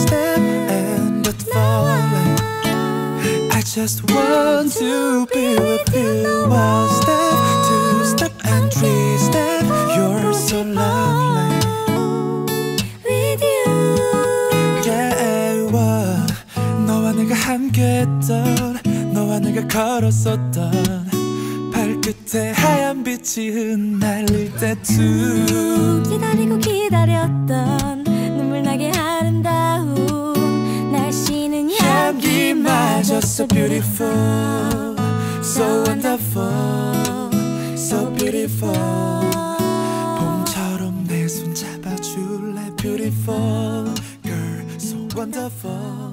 step and not falling I just want to be with you One step, two step and three step You're so lovely With you Yeah, 와 너와 내가 함께했던 너와 내가 걸었었던 발끝에 하얀 빛이 흩날릴 때쯤 기다리고 기다리고 향기마저 so 향기마저 beautiful, so wonderful, so beautiful. 봄처럼 내 손 잡아줄래 beautiful girl, so wonderful.